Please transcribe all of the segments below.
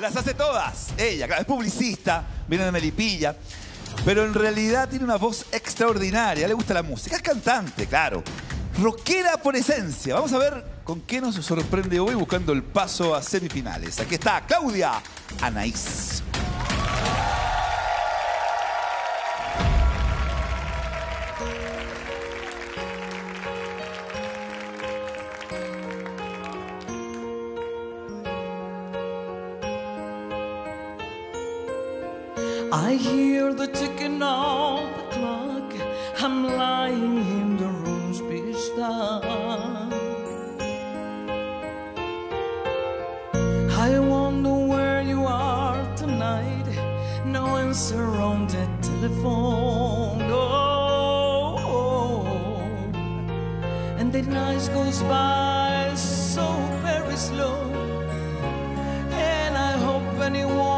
Las hace todas. Ella, es publicista, viene de Melipilla. Pero en realidad tiene una voz extraordinaria. Le gusta la música. Es cantante, claro. Rockera por esencia. Vamos a ver con qué nos sorprende hoy buscando el paso a semifinales. Aquí está Claudia Anaís. I hear the ticking of the clock. I'm lying in the room's pitch dark. I wonder where you are tonight. No answer on the telephone. Oh, and the night goes by so very slow. And I hope anyone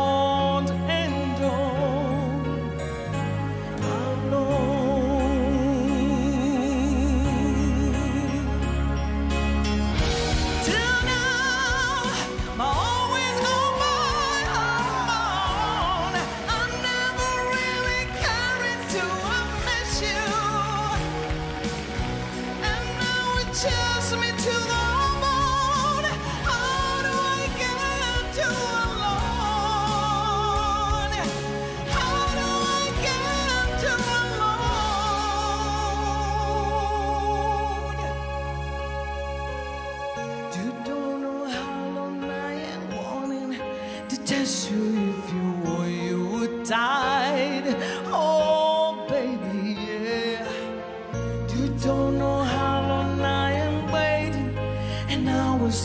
test you if you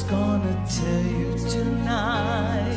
gonna tell you tonight.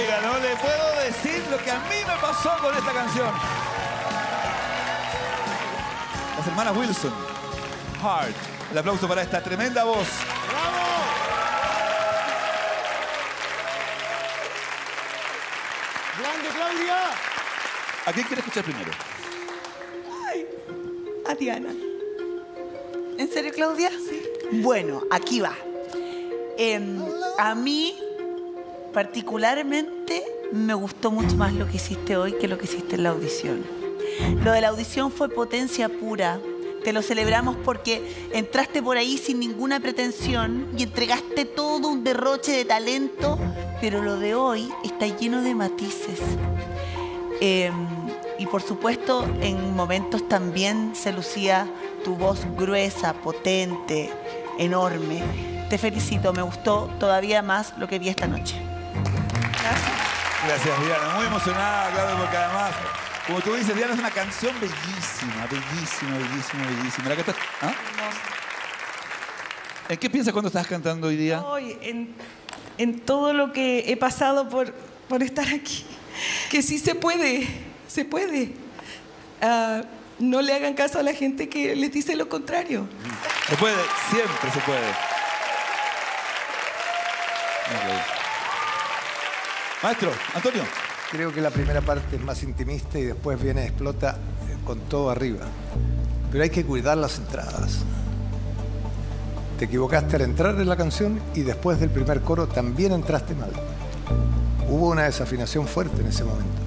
Oiga, no le puedo decir lo que a mí me pasó con esta canción. Las hermanas Wilson. Heart. El aplauso para esta tremenda voz. ¡Grande, Claudia! ¿A quién quiere escuchar primero? A Diana. ¿En serio, Claudia? Bueno, aquí va. Em, a mí, particularmente, me gustó mucho más lo que hiciste hoy que lo que hiciste en la audición. Lo de la audición fue potencia pura. Te lo celebramos porque entraste por ahí sin ninguna pretensión y entregaste todo un derroche de talento, pero lo de hoy está lleno de matices. Eh, y por supuesto, en momentos también se lucía tu voz gruesa, potente, enorme. Te felicito, me gustó todavía más lo que vi esta noche. Gracias, Diana. Muy emocionada, claro, porque además, como tú dices, Diana es una canción bellísima, bellísima, bellísima, bellísima. ¿La cantas? ¿Ah? ¿En qué piensas cuando estás cantando hoy día? Hoy, en, en todo lo que he pasado por, por estar aquí, que sí se puede, se puede. Ah, no le hagan caso a la gente que les dice lo contrario. Se puede, siempre se puede. Ok. Maestro, Antonio, Creo que la primera parte es más intimista y después viene explota eh, con todo arriba. Pero hay que cuidar las entradas. Te equivocaste al entrar en la canción y después del primer coro también entraste mal. Hubo una desafinación fuerte en ese momento.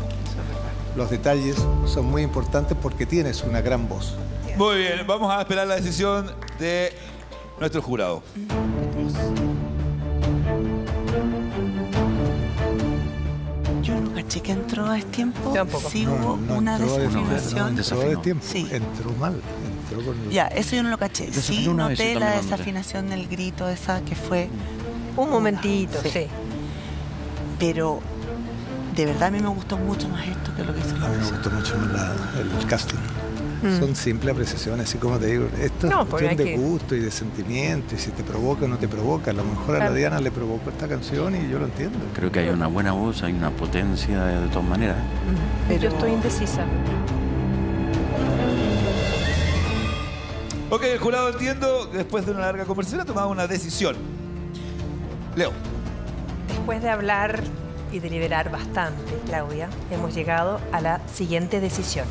Los detalles son muy importantes porque tienes una gran voz. Muy bien, vamos a esperar la decisión de nuestro jurado. No caché que entró a tiempo. Tampoco. Sí hubo una entró de- desafinación. no entró de tiempo. Sí. Entró mal. Entró con el- Ya, eso yo no lo caché. Sí, Desafinó una noté la desafinación del grito esa que fue, Un momentito, sí. pero de verdad a mí me gustó mucho más esto que lo que hizo A mí me gustó mucho más la- el casting. Son simples apreciaciones, así como te digo, esto Mm. No, es cuestión de que- gusto y de sentimiento, y si te provoca o no te provoca. A lo mejor a la. Diana le provocó esta canción y yo lo entiendo. Creo que hay una buena voz, hay una potencia de, de todas maneras. Yo estoy indecisa. Ok, el jurado entiendo, después de una larga conversación ha tomado una decisión. Leo. Después de hablar y deliberar bastante, Claudia, hemos llegado a la siguiente decisión.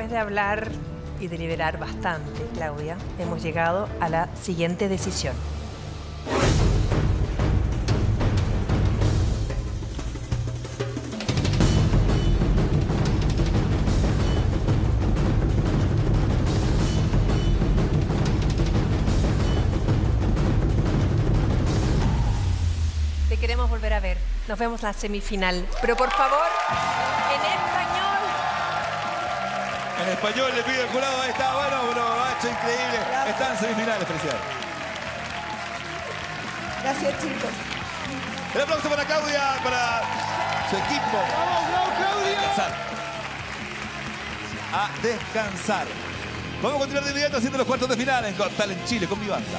Después de hablar y deliberar bastante, Claudia, hemos llegado a la siguiente decisión. Te queremos volver a ver. Nos vemos la semifinal. Pero por favor, en español. En español le pido al jurado, ahí está, bueno, bro, ha hecho increíble. Está en semifinales, felicidades. Gracias, chicos. El aplauso para Claudia, para su equipo. ¡Vamos, Claudia! Descansar. A descansar. Vamos a continuar de inmediato haciendo los cuartos de final en Got Talent Chile con mi banda.